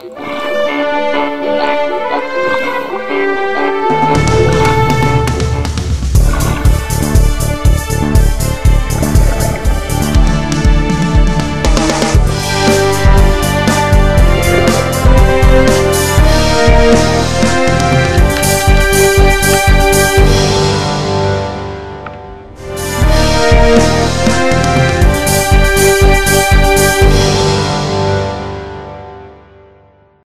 Bye.